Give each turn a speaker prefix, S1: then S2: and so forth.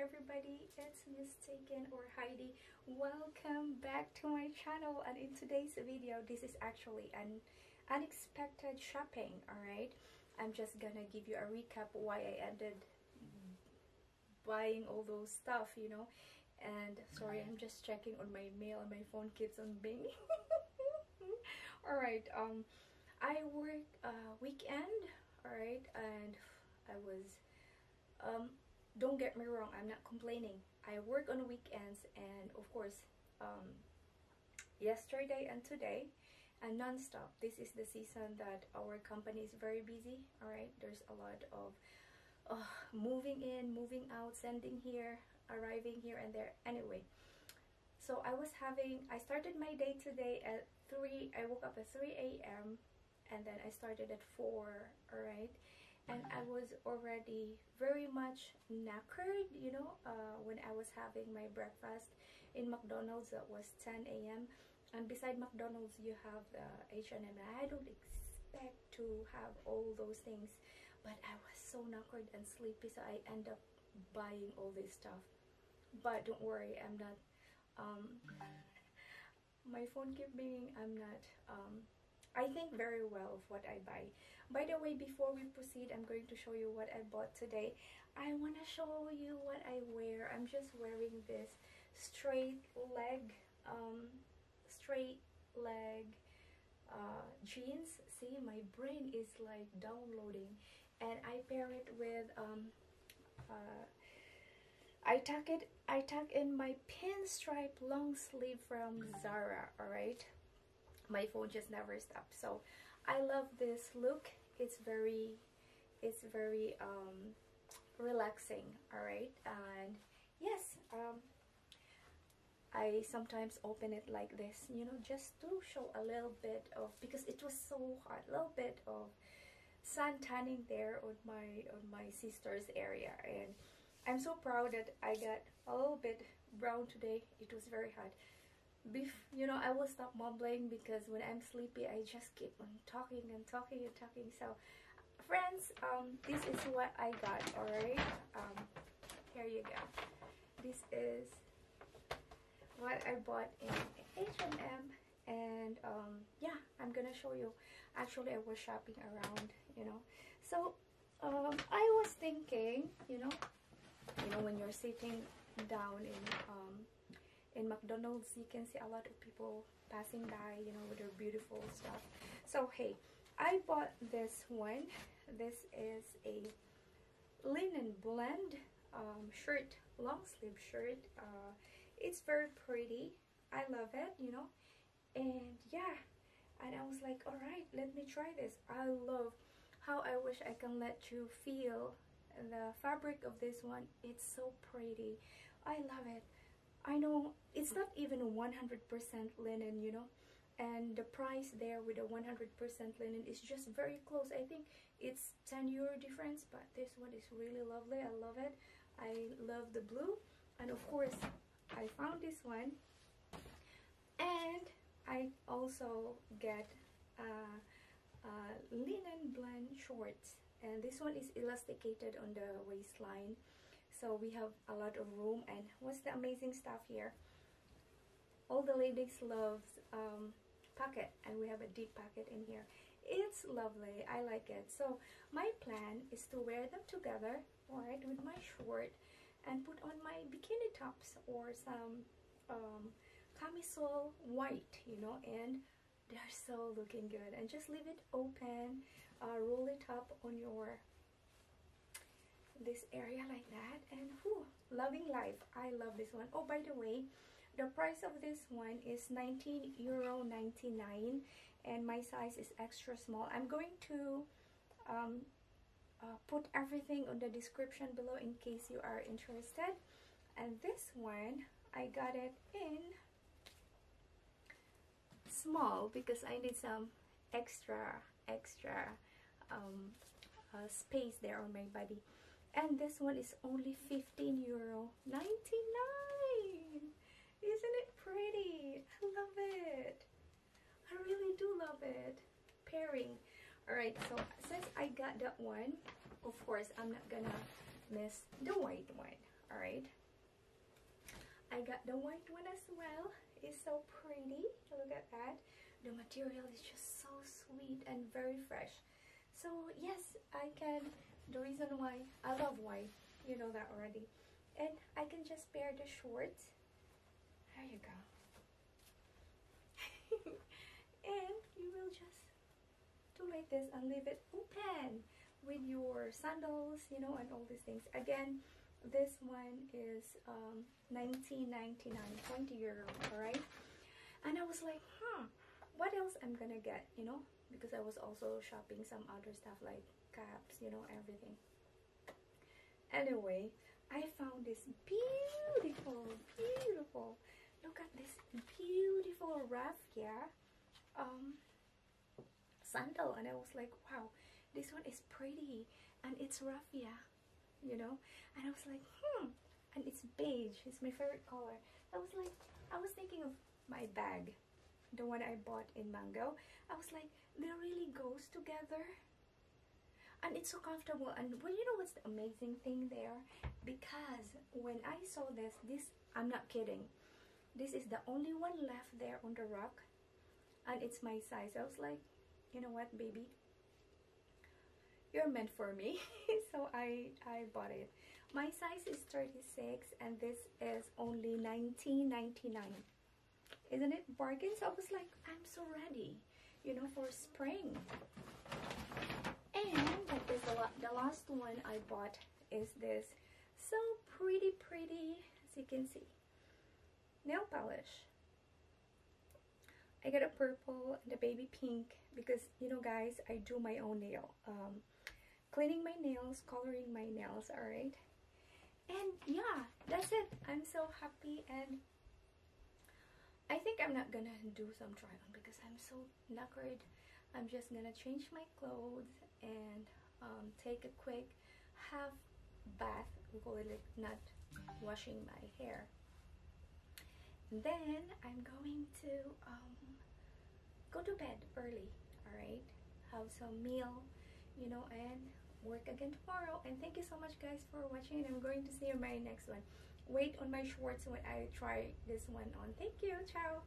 S1: everybody it's Mz. Taken or heidi. Welcome back to my channel and in today's video this is actually an unexpected shopping all right i'm just gonna give you a recap why i ended buying all those stuff you know? And sorry i'm just checking on my mail and my phone keeps on binging all right um i work uh weekend all right and i was um don't get me wrong i'm not complaining. I work on weekends and of course um yesterday and today and non-stop. This is the season that our company is very busy all right there's a lot of uh, moving in moving out sending here arriving here and there. Anyway so i was having i started my day today at 3 i woke up at 3 a.m and then i started at 4 all right was already very much knackered you know uh, when I was having my breakfast in McDonald's that was 10 a.m. and beside McDonald's you have H&M I don't expect to have all those things but I was so knackered and sleepy so I end up buying all this stuff but don't worry I'm not um, my phone keep being I'm not um, I think very well of what I buy. By the way, before we proceed, I'm going to show you what I bought today. I want to show you what I wear. I'm just wearing this straight leg, um, straight leg uh, jeans. See, my brain is like downloading. And I pair it with, um, uh, I tuck it, I tuck in my pinstripe long sleeve from Zara, alright? My phone just never stops so I love this look. It's very it's very um, relaxing all right and yes um, I sometimes open it like this you know just to show a little bit of because it was so hot a little bit of sun tanning there on my on my sister's area. And I'm so proud that I got a little bit brown today. It was very hot Bef you know i will stop mumbling because when i'm sleepy i just keep on talking and talking and talking. So friends um this is what i got all right um here you go. This is what i bought in h&m and um yeah i'm gonna show you. Actually i was shopping around you know. So um i was thinking you know you know when you're sitting down in um in McDonald's you can see a lot of people passing by you know with their beautiful stuff. So hey I bought this one. This is a linen blend um, shirt long sleeve shirt. Uh, it's very pretty. I love it you know. And yeah. And I was like alright let me try this. I love how I wish I can let you feel the fabric of this one. It's so pretty. I love it I know it's not even 100% linen, you know, and the price there with the 100% linen is just very close. I think it's 10 euro difference, but this one is really lovely. I love it. I love the blue, and of course, I found this one, and I also get uh, uh, linen blend shorts, and this one is elasticated on the waistline so we have a lot of room. And what's the amazing stuff here? All the ladies love um, pocket. And we have a deep pocket in here. It's lovely. I like it. So my plan is to wear them together alright with my short and put on my bikini tops or some um, camisole white you know and they're so looking good. And just leave it open uh, roll it up on your this area like that. And whew, loving life. I love this one. Oh, by the way the price of this one is 19 euro 99 and my size is extra small. I'm going to um, uh, put everything on the description below in case you are interested. And this one i got it in small because i need some extra extra um, uh, space there on my body and this one is only 15 euro 99 isn't it pretty i love it i really do love it pairing all right so since i got that one of course i'm not gonna miss the white one Alright. I got the white one as well. It's so pretty. Look at that. The material is just so sweet and very fresh. So yes, I can, the reason why I love white, you know that already. And I can just pair the shorts. There you go. and you will just do like this and leave it open with your sandals, you know, and all these things. Again, this one is um, 19.99, 20 euro, alright? And I was like, huh, what else I'm gonna get, you know? Because I was also shopping some other stuff like caps, you know, everything. Anyway, I found this beautiful, beautiful, look at this beautiful raffia um, sandal. And I was like, wow, this one is pretty and it's raffia you know and I was like hmm and it's beige it's my favorite color I was like I was thinking of my bag the one I bought in Mango. I was like they really goes together. And it's so comfortable. And well you know what's the amazing thing there? Because when I saw this this I'm not kidding. This is the only one left there on the rock and it's my size. I was like you know what baby? You're meant for me. So I I bought it. My size is 36 and this is only 19.99 isn't it bargains? I was like I'm so ready you know for spring and that is the, the last one I bought is this so pretty pretty as you can see nail polish I got a purple and a baby pink because you know guys I do my own nail um, cleaning my nails, coloring my nails, alright? And yeah, that's it. I'm so happy and I think I'm not gonna do some try on because I'm so knackered. I'm just gonna change my clothes and um, take a quick half bath, we call it like not washing my hair. And then I'm going to um, go to bed early, alright? Have some meal, you know, and work again tomorrow and thank you so much guys for watching i'm going to see you in my next one wait on my shorts when i try this one on. Thank you. Ciao